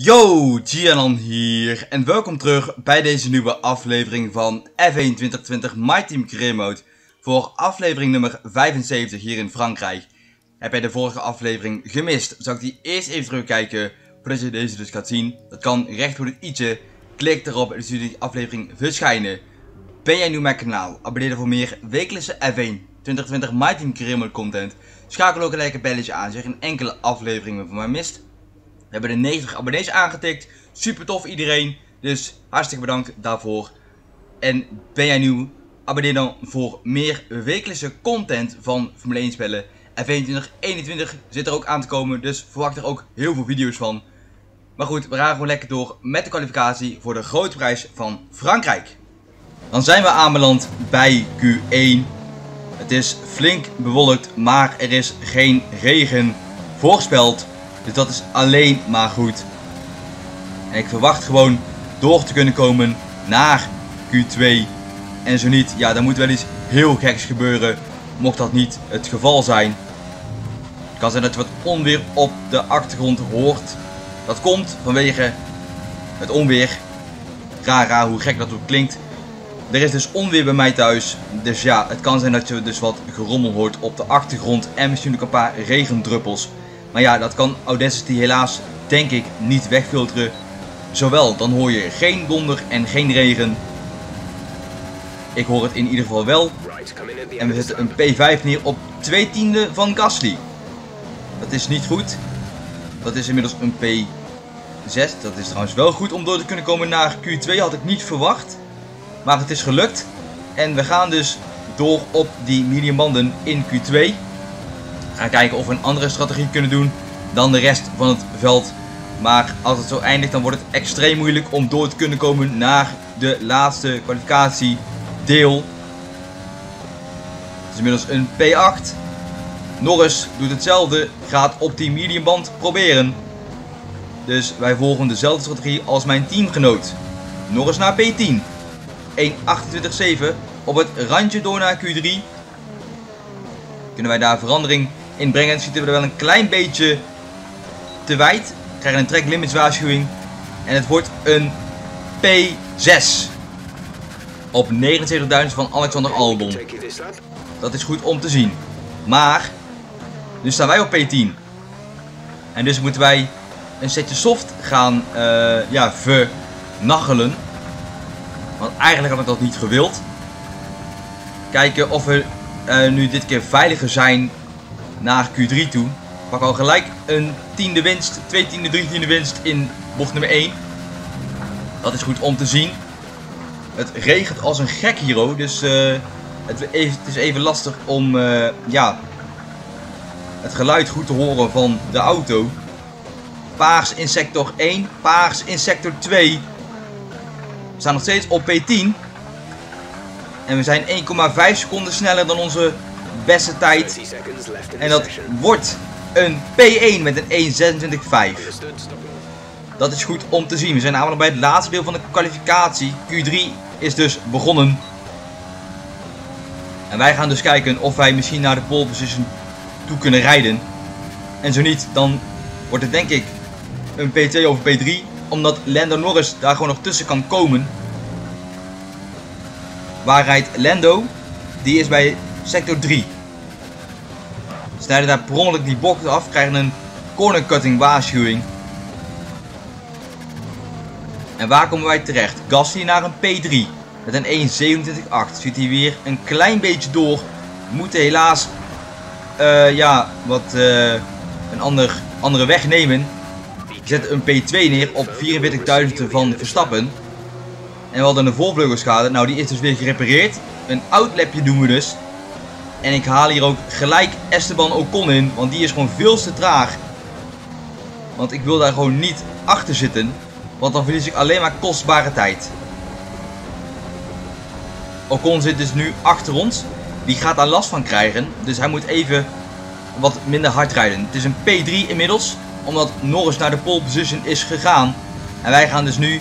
Yo, Gianan hier en welkom terug bij deze nieuwe aflevering van F1 2020 My Team Career Mode voor aflevering nummer 75 hier in Frankrijk. Heb jij de vorige aflevering gemist, zou ik die eerst even terugkijken voordat je deze dus gaat zien. Dat kan recht voor het i'tje, klik erop en zie je die aflevering verschijnen. Ben jij nieuw mijn kanaal, abonneer voor meer wekelijkse F1 2020 My Team Career Mode content. Schakel ook een lekker belletje aan, zeg een enkele aflevering van mij mist. We hebben de 90 abonnees aangetikt. Super tof iedereen. Dus hartstikke bedankt daarvoor. En ben jij nieuw? Abonneer dan voor meer wekelijkse content van Formule 1 spellen. En 2021 zit er ook aan te komen. Dus verwacht er ook heel veel video's van. Maar goed, we gaan gewoon lekker door met de kwalificatie voor de grote prijs van Frankrijk. Dan zijn we aanbeland bij Q1. Het is flink bewolkt, maar er is geen regen voorspeld. Dus dat is alleen maar goed. En ik verwacht gewoon door te kunnen komen naar Q2. En zo niet, ja, dan moet wel iets heel geks gebeuren. Mocht dat niet het geval zijn. Het kan zijn dat je wat onweer op de achtergrond hoort. Dat komt vanwege het onweer. Raar, raar hoe gek dat ook klinkt. Er is dus onweer bij mij thuis. Dus ja, het kan zijn dat je dus wat gerommel hoort op de achtergrond. En misschien ook een paar regendruppels. Maar ja, dat kan Audacity helaas, denk ik, niet wegfilteren. Zowel, dan hoor je geen donder en geen regen. Ik hoor het in ieder geval wel. En we zetten een P5 neer op 2 tiende van Gasly. Dat is niet goed. Dat is inmiddels een P6. Dat is trouwens wel goed om door te kunnen komen naar Q2. Had ik niet verwacht. Maar het is gelukt. En we gaan dus door op die medium banden in Q2 gaan kijken of we een andere strategie kunnen doen dan de rest van het veld. Maar als het zo eindigt, dan wordt het extreem moeilijk om door te kunnen komen naar de laatste kwalificatiedeel. Het is inmiddels een P8. Norris doet hetzelfde, gaat op die mediumband proberen. Dus wij volgen dezelfde strategie als mijn teamgenoot. Norris naar P10. 1.28.7 op het randje door naar Q3. Kunnen wij daar verandering inbrengen. Zitten we er wel een klein beetje te wijd. Krijgen een track limits waarschuwing. En het wordt een P6. Op 79.000 van Alexander Albon. Dat is goed om te zien. Maar, nu staan wij op P10. En dus moeten wij een setje soft gaan uh, ja, vernachelen. Want eigenlijk had ik dat niet gewild. Kijken of we uh, nu dit keer veiliger zijn naar Q3 toe. Pak al gelijk een tiende winst, twee tiende, drie tiende winst in bocht nummer 1. Dat is goed om te zien. Het regent als een gek hier, dus uh, het, het, is even lastig om uh, ja, het geluid goed te horen van de auto. Paars in sector 1, paars in sector 2. We staan nog steeds op P10. En we zijn 1,5 seconden sneller dan onze beste tijd. En dat wordt een P1 met een 1.26.5. Dat is goed om te zien. We zijn namelijk bij het laatste deel van de kwalificatie. Q3 is dus begonnen. En wij gaan dus kijken of wij misschien naar de pole position toe kunnen rijden. En zo niet, dan wordt het denk ik een P2 of P3. Omdat Lando Norris daar gewoon nog tussen kan komen. Waar rijdt Lando? Die is bij sector 3 snijden daar per ongeluk die bocht af, krijgen een corner cutting waarschuwing. En waar komen wij terecht? Gasly naar een P3 met een 1.27.8. Ziet hij weer een klein beetje door. Moeten helaas uh, ja, wat uh, een ander, andere weg nemen. Zet een P2 neer op 44.000 van Verstappen. En we hadden een voorvleugelschade. Nou, die is dus weer gerepareerd. Een outlapje doen we dus. En ik haal hier ook gelijk Esteban Ocon in. Want die is gewoon veel te traag. Want ik wil daar gewoon niet achter zitten. Want dan verlies ik alleen maar kostbare tijd. Ocon zit dus nu achter ons. Die gaat daar last van krijgen. Dus hij moet even wat minder hard rijden. Het is een P3 inmiddels. Omdat Norris naar de pole position is gegaan. En wij gaan dus nu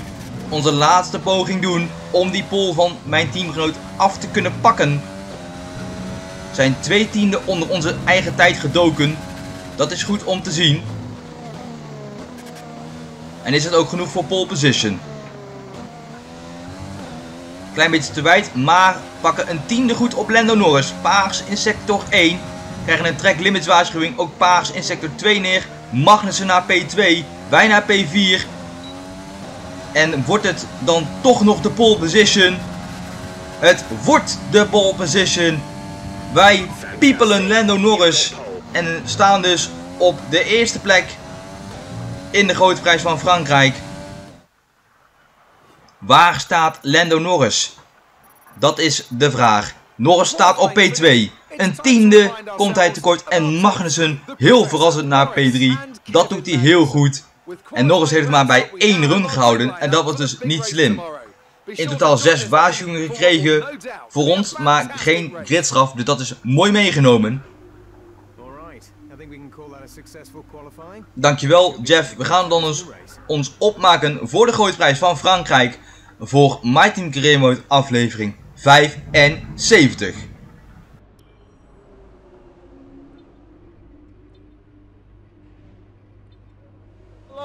onze laatste poging doen. Om die pole van mijn teamgenoot af te kunnen pakken zijn twee tiende onder onze eigen tijd gedoken. Dat is goed om te zien. En is het ook genoeg voor pole position. Klein beetje te wijd, maar pakken een tiende goed op Lando Norris. Paars in sector 1. Krijgen een track limits waarschuwing. Ook paars in sector 2 neer. Magnussen naar P2. Wij naar P4. En wordt het dan toch nog de pole position? Het wordt de pole position. Wij piepelen Lando Norris. En staan dus op de eerste plek in de grote prijs van Frankrijk. Waar staat Lando Norris? Dat is de vraag. Norris staat op P2. Een tiende komt hij tekort en Magnussen heel verrassend naar P3. Dat doet hij heel goed. En Norris heeft het maar bij één run gehouden en dat was dus niet slim. In totaal zes waarschuwingen gekregen voor ons, maar geen gridstraf, dus dat is mooi meegenomen. Dankjewel Jeff, we gaan dan ons, ons opmaken voor de grote prijs van Frankrijk voor My Team Career Mode aflevering 75.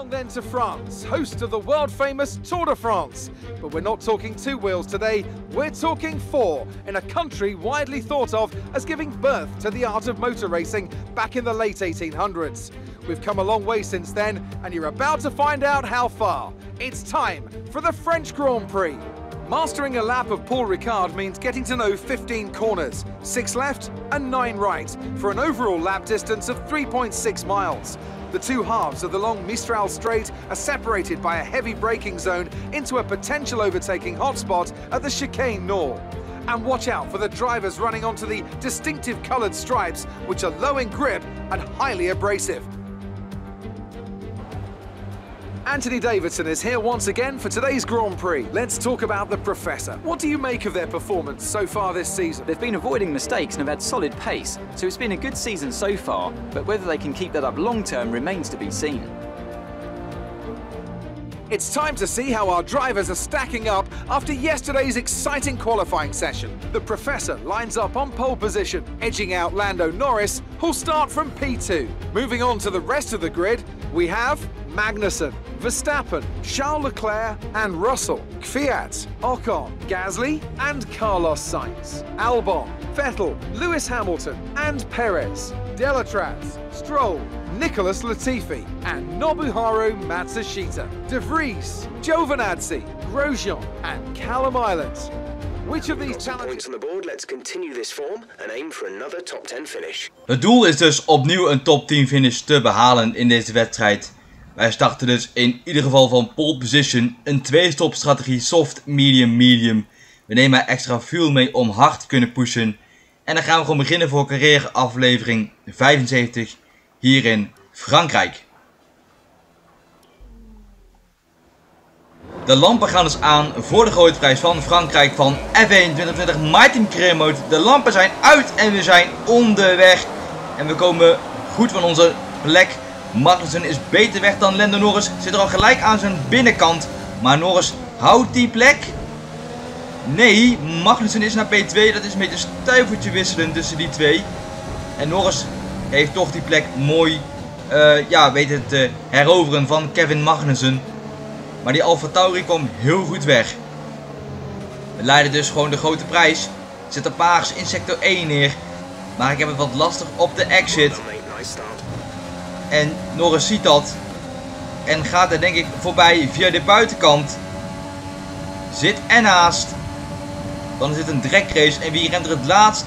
Along then to France, host of the world famous Tour de France. But we're not talking two wheels today, we're talking four, in a country widely thought of as giving birth to the art of motor racing back in the late 1800s. We've come a long way since then, and you're about to find out how far. It's time for the French Grand Prix. Mastering a lap of Paul Ricard means getting to know 15 corners, 6 left and 9 right, for an overall lap distance of 3.6 miles. The two halves of the long Mistral Straight are separated by a heavy braking zone into a potential overtaking hotspot at the Chicane Nord. And watch out for the drivers running onto the distinctive coloured stripes, which are low in grip and highly abrasive. Anthony Davidson is here once again for today's Grand Prix. Let's talk about the Professor. What do you make of their performance so far this season? They've been avoiding mistakes and have had solid pace, so it's been a good season so far, but whether they can keep that up long term remains to be seen. It's time to see how our drivers are stacking up after yesterday's exciting qualifying session. The Professor lines up on pole position, edging out Lando Norris, who'll start from P2. Moving on to the rest of the grid, we have Magnussen, Verstappen, Charles Leclerc and Russell, Kvyat, Ocon, Gasly and Carlos Sainz, Albon, Vettel, Lewis Hamilton and Perez, Delatraz, Stroll, Nicholas Latifi and Nobuharu Matsushita, De Vries, Giovinazzi, Grosjean and Callum Islands. Which of these Got some challenges... points on the board. Let's continue this form and aim for another top 10 finish. Het doel is dus opnieuw een top 10 finish te behalen in deze wedstrijd. Wij starten dus in ieder geval van pole position, een twee-stop strategie soft, medium, medium. We nemen extra fuel mee om hard te kunnen pushen. En dan gaan we gewoon beginnen voor carrière aflevering 75 hier in Frankrijk. De lampen gaan dus aan voor de grote prijs van Frankrijk van F1 2020 My Team Career Mode. De lampen zijn uit en we zijn onderweg. En we komen goed van onze plek. Magnussen is beter weg dan Lando Norris. Zit er al gelijk aan zijn binnenkant. Maar Norris houdt die plek. Nee, Magnussen is naar P2. Dat is een beetje een stuivertje wisselen tussen die twee. En Norris heeft toch die plek mooi eh, ja, weten te heroveren van Kevin Magnussen. Maar die Alfa Tauri heel goed weg. We leiden dus gewoon de grote prijs. Zet de paars in sector 1 neer. Maar ik heb het wat lastig op de exit. En Norris ziet dat. En gaat er denk ik voorbij via de buitenkant. Zit ernaast. Dan is het een race. En wie remt er het laatst?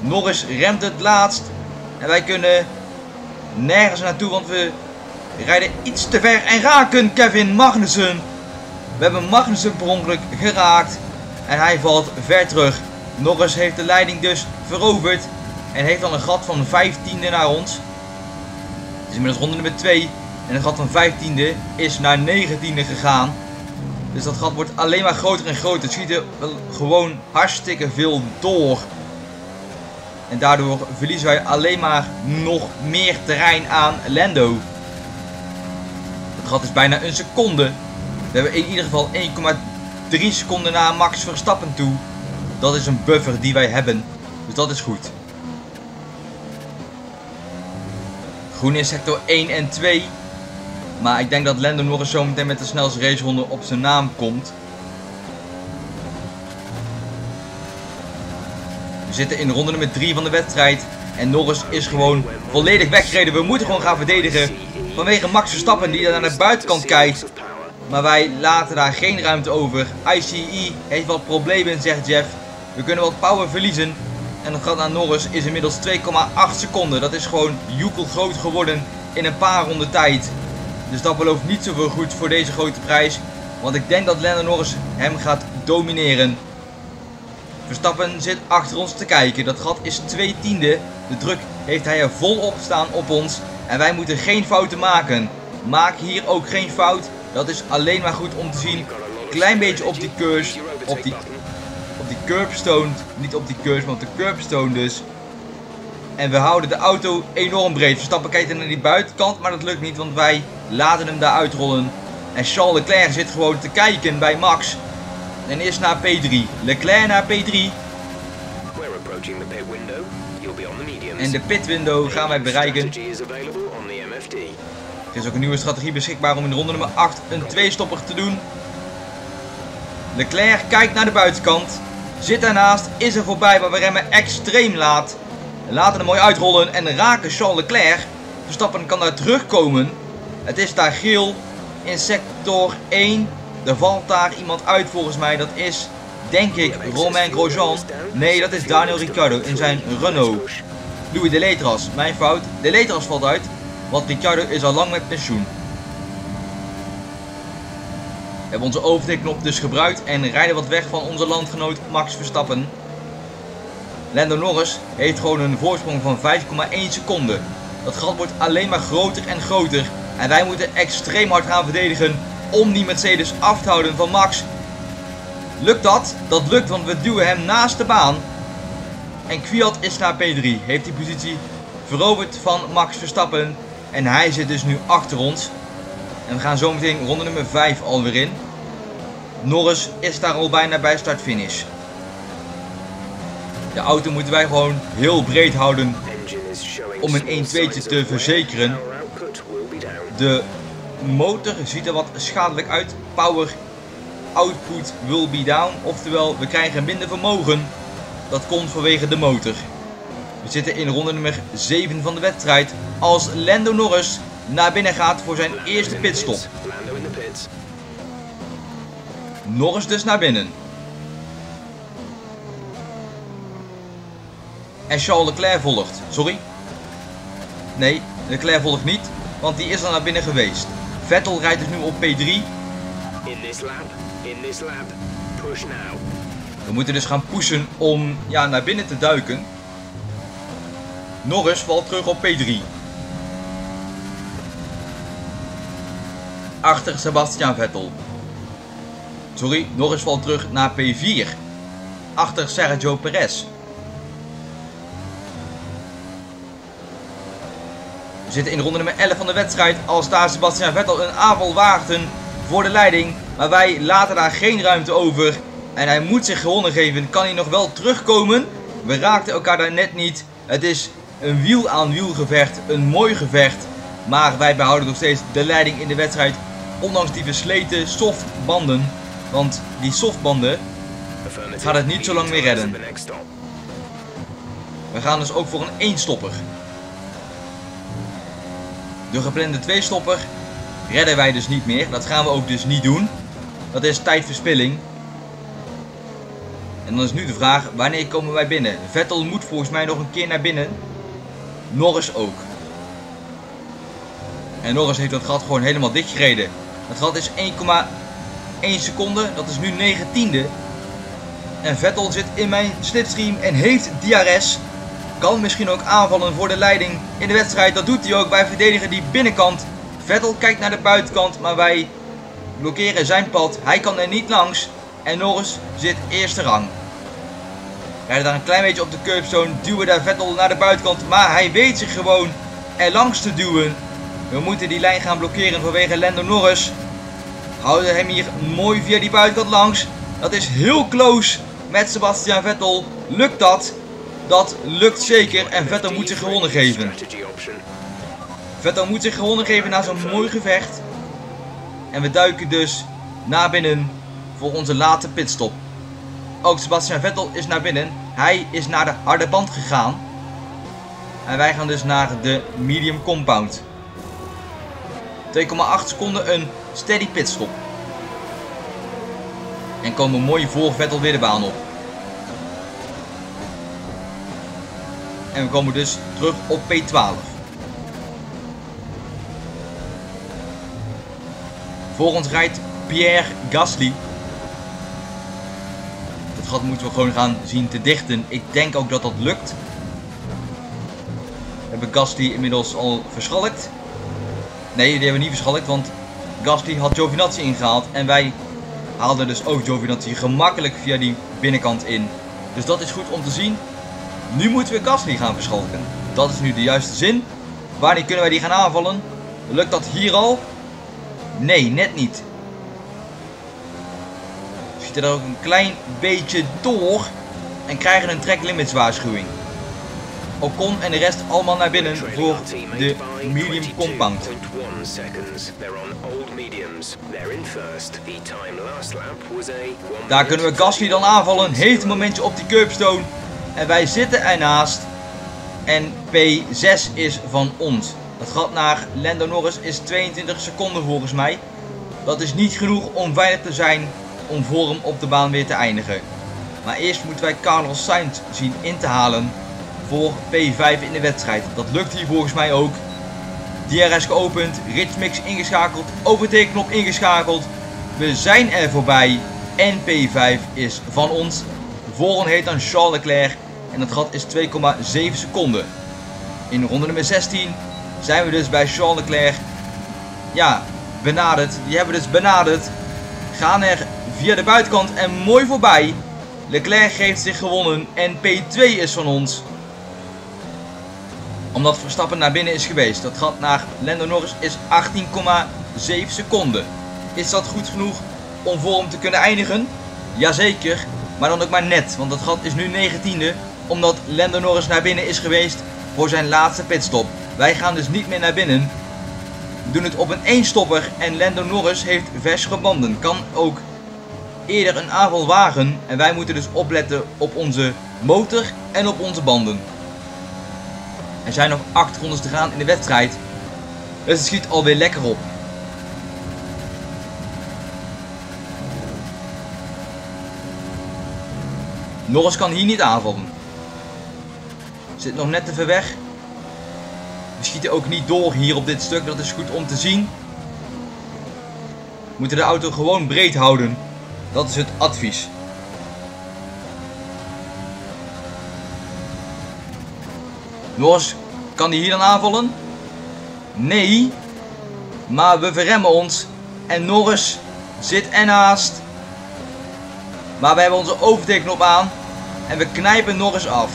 Norris remt het laatst. En wij kunnen nergens naartoe. Want we rijden iets te ver. En raken Kevin Magnussen. We hebben Magnussen per ongeluk geraakt. En hij valt ver terug. Norris heeft de leiding dus veroverd. En heeft dan een gat van 15e naar ons. Is inmiddels ronde nummer 2. En het gat van 15e is naar 19e gegaan. Dus dat gat wordt alleen maar groter en groter. Het schiet er gewoon hartstikke veel door. En daardoor verliezen wij alleen maar nog meer terrein aan Lando. Het gat is bijna een seconde. We hebben in ieder geval 1,3 seconden naar Max Verstappen toe. Dat is een buffer die wij hebben. Dus dat is goed. Groen in sector 1 en 2. Maar ik denk dat Lando Norris zo meteen met de snelste raceronde op zijn naam komt. We zitten in ronde nummer 3 van de wedstrijd. En Norris is gewoon volledig weggereden. We moeten gewoon gaan verdedigen. Vanwege Max Verstappen die naar de buitenkant kijkt. Maar wij laten daar geen ruimte over. ICE heeft wat problemen, zegt Jeff. We kunnen wat power verliezen. En dat gaat naar Norris is inmiddels 2,8 seconden. Dat is gewoon joekel groot geworden in een paar ronden tijd. Dus dat belooft niet zoveel goed voor deze grote prijs. Want ik denk dat Lando Norris hem gaat domineren. Verstappen zit achter ons te kijken. Dat gat is 2 tiende. De druk heeft hij er volop staan op ons. En wij moeten geen fouten maken. Maak hier ook geen fout. Dat is alleen maar goed om te zien. Klein beetje op die die, op die curbstone. Niet op die curse, maar op de curbstone dus. En we houden de auto enorm breed. Verstappen kijkt naar die buitenkant, maar dat lukt niet, want wij laten hem daar uitrollen. En Charles Leclerc zit gewoon te kijken bij Max. En is naar P3. Leclerc naar P3. En de pitwindow gaan wij bereiken. Er is ook een nieuwe strategie beschikbaar om in ronde nummer 8 een tweestopper te doen. Leclerc kijkt naar de buitenkant. Zit daarnaast, is er voorbij, maar we remmen extreem laat. Laten hem mooi uitrollen en raken Charles Leclerc. Verstappen kan daar terugkomen. Het is daar geel in sector 1. Er valt daar iemand uit volgens mij. Dat is, denk ik, Romain Grosjean. Nee, dat is Daniel Ricciardo in zijn Renault. Louis de Letras, mijn fout. De Letras valt uit, want Ricciardo is al lang met pensioen. We hebben onze overtakenknop dus gebruikt en rijden wat weg van onze landgenoot Max Verstappen. Lando Norris heeft gewoon een voorsprong van 5,1 seconden. Dat gat wordt alleen maar groter en groter. En wij moeten extreem hard gaan verdedigen om die Mercedes af te houden van Max. Lukt dat? Dat lukt, want we duwen hem naast de baan. En Kwiat is naar P3. Heeft die positie veroverd van Max Verstappen. En hij zit dus nu achter ons. En we gaan zo meteen ronde nummer 5 alweer in. Norris is daar al bijna bij start-finish. De auto moeten wij gewoon heel breed houden om een 1-2'tje te verzekeren. De motor ziet er wat schadelijk uit. Power output will be down. Oftewel, we krijgen minder vermogen. Dat komt vanwege de motor. We zitten in ronde nummer 7 van de wedstrijd. Als Lando Norris naar binnen gaat voor zijn eerste pitstop. Norris dus naar binnen. En Charles Leclerc volgt. Sorry. Nee, Leclerc volgt niet, want die is al naar binnen geweest. Vettel rijdt dus nu op P3. In this in this lap, push now. We moeten dus gaan pushen om ja, naar binnen te duiken. Norris valt terug op P3. Achter Sebastian Vettel. Sorry, Norris valt terug naar P4. Achter Sergio Perez. We zitten in ronde nummer 11 van de wedstrijd. Als daar Sebastian Vettel een aanval waagden voor de leiding. Maar wij laten daar geen ruimte over. En hij moet zich gewonnen geven. Kan hij nog wel terugkomen? We raakten elkaar daar net niet. Het is een wiel aan wiel gevecht. Een mooi gevecht. Maar wij behouden nog steeds de leiding in de wedstrijd. Ondanks die versleten softbanden. Want die softbanden gaat het niet zo lang meer redden. We gaan dus ook voor een eenstopper. De geplande twee-stopper redden wij dus niet meer. Dat gaan we ook dus niet doen. Dat is tijdverspilling. En dan is nu de vraag, wanneer komen wij binnen? Vettel moet volgens mij nog een keer naar binnen. Norris ook. En Norris heeft dat gat gewoon helemaal dichtgereden. Het gat is 1,1 seconde. Dat is nu 19e. En Vettel zit in mijn slipstream en heeft DRS. Kan misschien ook aanvallen voor de leiding in de wedstrijd. Dat doet hij ook. Wij verdedigen die binnenkant. Vettel kijkt naar de buitenkant, maar wij blokkeren zijn pad. Hij kan er niet langs. En Norris zit eerste rang. Rijden daar een klein beetje op de curbstone. Duwen daar Vettel naar de buitenkant. Maar hij weet zich gewoon er langs te duwen. We moeten die lijn gaan blokkeren vanwege Lando Norris. Houden hem hier mooi via die buitenkant langs. Dat is heel close met Sebastian Vettel. Lukt dat? Dat lukt zeker. En Vettel moet zich gewonnen geven. Vettel moet zich gewonnen geven na zo'n mooi gevecht. En we duiken dus naar binnen voor onze laatste pitstop. Ook Sebastian Vettel is naar binnen. Hij is naar de harde band gegaan. En wij gaan dus naar de medium compound. 2,8 seconden een steady pitstop. En komen mooi voor Vettel weer de baan op. En we komen dus terug op P12. Voor ons rijdt Pierre Gasly. Dat gat moeten we gewoon gaan zien te dichten. Ik denk ook dat dat lukt. We hebben Gasly inmiddels al verschalkt. Nee, die hebben we niet verschalkt, want Gasly had Giovinazzi ingehaald. En wij haalden dus ook Giovinazzi gemakkelijk via die binnenkant in. Dus dat is goed om te zien. Nu moeten we Gasly gaan verschalken. Dat is nu de juiste zin. Wanneer kunnen wij die gaan aanvallen? Lukt dat hier al? Nee, net niet. We er ook een klein beetje door. En krijgen een track limits waarschuwing. Ocon en de rest allemaal naar binnen voor de medium compound. Daar kunnen we Gasly dan aanvallen. Heet momentje op die curbstone. En wij zitten ernaast. En P6 is van ons. Het gat naar Lando Norris is 22 seconden volgens mij. Dat is niet genoeg om veilig te zijn om voor hem op de baan weer te eindigen. Maar eerst moeten wij Carlos Sainz zien in te halen voor P5 in de wedstrijd. Dat lukt hier volgens mij ook. DRS geopend, Mix ingeschakeld, overtakenknop ingeschakeld. We zijn er voorbij en P5 is van ons. Voor heet dan Charles Leclerc en dat gat is 2,7 seconden. In ronde nummer 16 zijn we dus bij Charles Leclerc. Ja, benaderd. Die hebben we dus benaderd. Gaan er via de buitenkant en mooi voorbij. Leclerc heeft zich gewonnen en P2 is van ons. Omdat Verstappen naar binnen is geweest. Dat gat naar Lando Norris is 18,7 seconden. Is dat goed genoeg om voor hem te kunnen eindigen? Jazeker, maar dan ook maar net. Want dat gat is nu 19e. Omdat Lando Norris naar binnen is geweest voor zijn laatste pitstop. Wij gaan dus niet meer naar binnen. We doen het op een eenstopper en Lando Norris heeft versere banden. Kan ook eerder een aanval wagen. En wij moeten dus opletten op onze motor en op onze banden. Er zijn nog 8 rondes te gaan in de wedstrijd. Dus het schiet alweer lekker op. Norris kan hier niet aanvallen. Zit nog net te ver weg. We schieten ook niet door hier op dit stuk. Dat is goed om te zien. We moeten de auto gewoon breed houden. Dat is het advies. Norris, kan hij hier dan aanvallen? Nee. Maar we verremmen ons. En Norris zit ernaast. Maar we hebben onze overtekenknop aan. En we knijpen Norris af.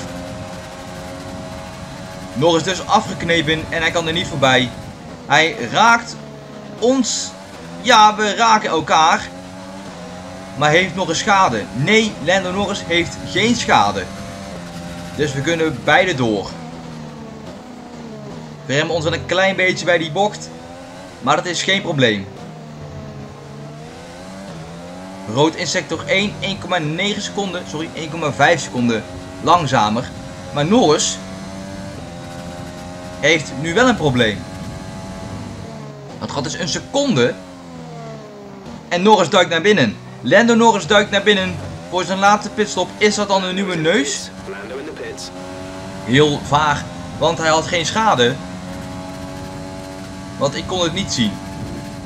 Norris dus afgeknepen en hij kan er niet voorbij. Hij raakt ons. Ja, we raken elkaar. Maar heeft nog een schade. Nee, Lando Norris heeft geen schade. Dus we kunnen beide door. We remmen ons een klein beetje bij die bocht. Maar dat is geen probleem. Rood in sector 1, 1,9 seconden, sorry, 1,5 seconden langzamer. Maar Norris heeft nu wel een probleem. Het gaat dus een seconde. En Norris duikt naar binnen. Lando Norris duikt naar binnen voor zijn laatste pitstop. Is dat dan een nieuwe neus? Heel vaag, want hij had geen schade. Want ik kon het niet zien.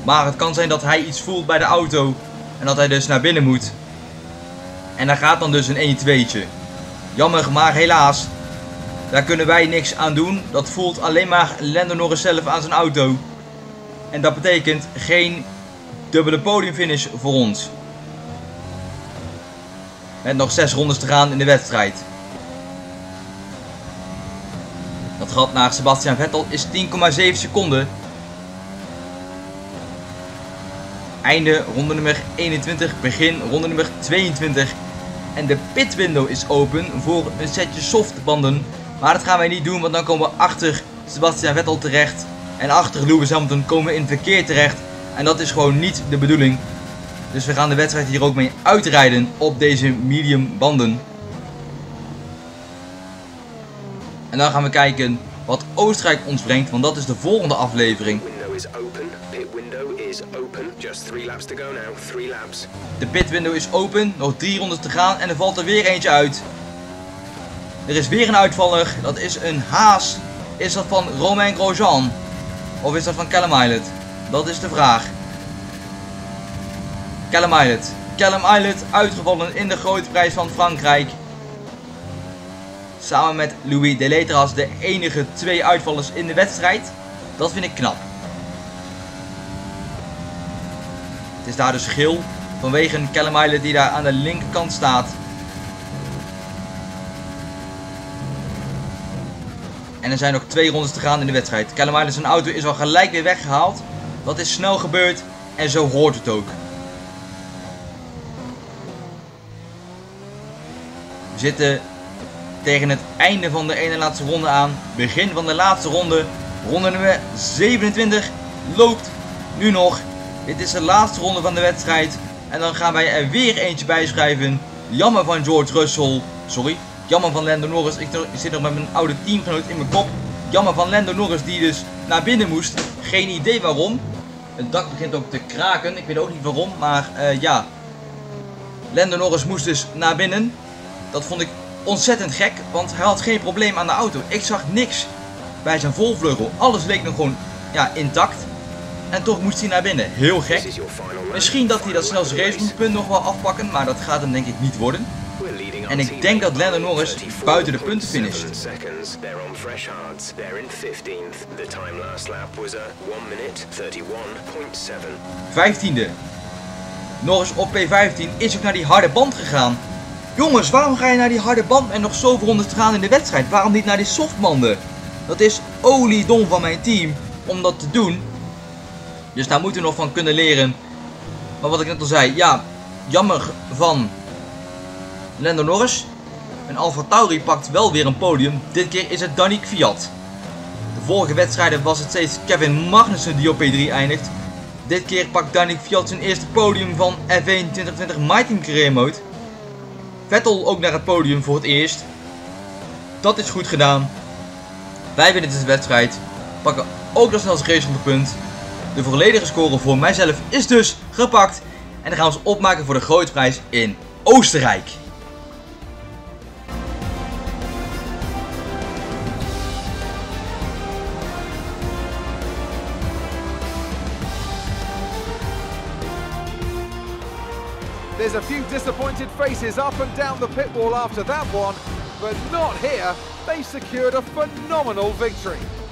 Maar het kan zijn dat hij iets voelt bij de auto. En dat hij dus naar binnen moet. En daar gaat dan dus een 1-2'tje. Jammer, maar helaas. Daar kunnen wij niks aan doen. Dat voelt alleen maar Lando Norris zelf aan zijn auto. En dat betekent geen dubbele podiumfinish voor ons. Met nog 6 rondes te gaan in de wedstrijd. Dat gat naar Sebastian Vettel is 10,7 seconden. Einde ronde nummer 21, begin ronde nummer 22. En de pitwindow is open voor een setje softbanden. Maar dat gaan wij niet doen, want dan komen we achter Sebastian Vettel terecht. En achter Lewis Hamilton komen we in het verkeer terecht. En dat is gewoon niet de bedoeling. Dus we gaan de wedstrijd hier ook mee uitrijden op deze medium banden. En dan gaan we kijken wat Oostenrijk ons brengt, want dat is de volgende aflevering. Laps laps. De pit window is open, nog drie rondes te gaan en er valt er weer eentje uit. Er is weer een uitvaller, dat is een Haas. Is dat van Romain Grosjean? Of is dat van Callum Islet? Dat is de vraag. Callum Islet. Callum Islet uitgevallen in de grote prijs van Frankrijk. Samen met Louis Deletras de enige twee uitvallers in de wedstrijd. Dat vind ik knap. Het is daar dus geel vanwege een Callum die daar aan de linkerkant staat. En er zijn nog twee rondes te gaan in de wedstrijd. Callum zijn auto is al gelijk weer weggehaald. Dat is snel gebeurd en zo hoort het ook. We zitten tegen het einde van de ene laatste ronde aan. Begin van de laatste ronde. Ronde nummer 27 loopt nu nog. Dit is de laatste ronde van de wedstrijd. En dan gaan wij er weer eentje bij schrijven. Jammer van George Russell. Sorry. Jammer van Lando Norris. Ik zit nog met mijn oude teamgenoot in mijn kop. Jammer van Lando Norris die dus naar binnen moest. Geen idee waarom. Het dak begint ook te kraken. Ik weet ook niet waarom. Maar uh, ja. Lando Norris moest dus naar binnen. Dat vond ik ontzettend gek. Want hij had geen probleem aan de auto. Ik zag niks bij zijn volvleugel. Alles leek nog gewoon ja, intact. En toch moest hij naar binnen. Heel gek. Misschien dat hij dat snelste racepunt nog wel afpakken. Maar dat gaat hem denk ik niet worden. En ik denk dat Lando Norris buiten de punten finisht. Vijftiende. Norris op P15 is ook naar die harde band gegaan. Jongens, waarom ga je naar die harde band en nog zoveel rondes te gaan in de wedstrijd? Waarom niet naar die softbanden? Dat is oliedom van mijn team om dat te doen. Dus daar moeten we nog van kunnen leren. Maar wat ik net al zei, ja, jammer van Lando Norris. En Alfa Tauri pakt wel weer een podium. Dit keer is het Danny Fiat. De vorige wedstrijden was het steeds Kevin Magnussen die op P3 eindigt. Dit keer pakt Danny Fiat zijn eerste podium van F1 2020 My Team Career Mode. Vettel ook naar het podium voor het eerst. Dat is goed gedaan. Wij winnen deze wedstrijd. Pakken ook nog snel race van de volledige score voor mijzelf is dus gepakt. En dan gaan we ons opmaken voor de grote prijs in Oostenrijk. There's a few disappointed faces up and down the pit wall after that one, but not here. They secured a phenomenal victory.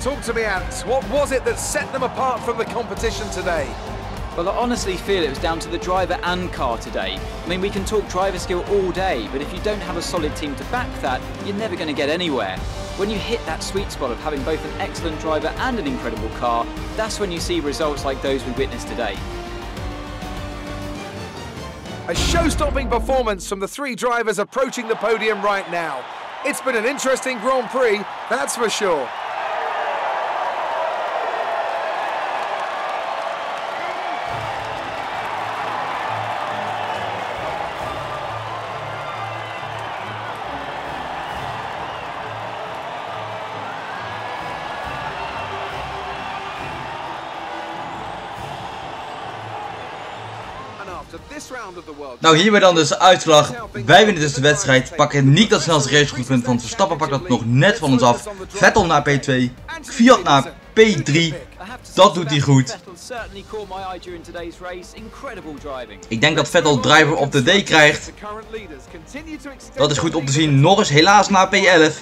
Talk to me, Ant. What was it that set them apart from the competition today? Well, I honestly feel it was down to the driver and car today. I mean, we can talk driver skill all day, but if you don't have a solid team to back that, you're never going to get anywhere. When you hit that sweet spot of having both an excellent driver and an incredible car, that's when you see results like those we witnessed today. A show-stopping performance from the three drivers approaching the podium right now. It's been an interesting Grand Prix, that's for sure. Nou, hierbij dan dus de uitslag. Wij winnen dus de wedstrijd. Pakken niet dat snelste racepunt, want Verstappen pakt dat nog net van ons af. Vettel naar P2. Fiat naar P3. Dat doet hij goed. Ik denk dat Vettel driver op de D krijgt. Dat is goed om te zien. Norris helaas naar P11.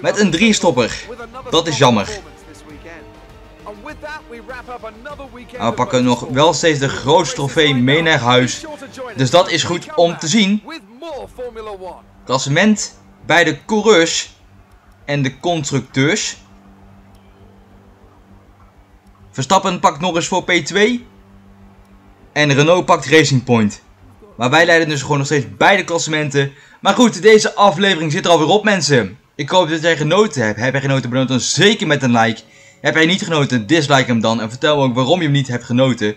Met een 3-stopper. Dat is jammer. We pakken nog wel steeds de grootste trofee mee naar huis. Dus dat is goed om te zien. Klassement bij de coureurs en de constructeurs. Verstappen pakt nog eens voor P2. En Renault pakt Racing Point. Maar wij leiden dus gewoon nog steeds beide klassementen. Maar goed, deze aflevering zit er alweer op mensen. Ik hoop dat jij genoten hebt. Heb jij genoten, benoot dan zeker met een like. Heb jij niet genoten, dislike hem dan. En vertel me ook waarom je hem niet hebt genoten.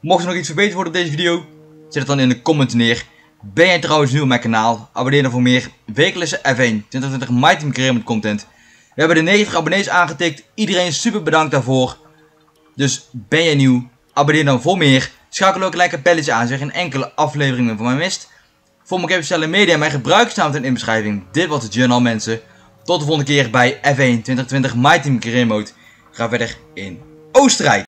Mocht er nog iets verbeterd worden op deze video, zet het dan in de comments neer. Ben jij trouwens nieuw op mijn kanaal? Abonneer dan voor meer wekelijkse F1 2020 My Team content. We hebben de 90 abonnees aangetikt. Iedereen super bedankt daarvoor. Dus ben jij nieuw? Abonneer dan voor meer. Schakel ook een lekker belletje aan, zeg geen enkele aflevering van mij mist. Volg me op media en mijn gebruikersnaam in de beschrijving. Dit was het journal mensen. Tot de volgende keer bij F1 2020 My Team. Ga verder in Oostenrijk.